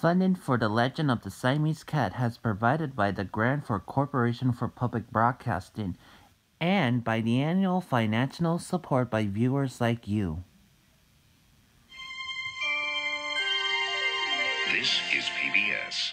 Funding for The Legend of the Siamese Cat has provided by the Grant for Corporation for Public Broadcasting and by the annual financial support by viewers like you. This is PBS.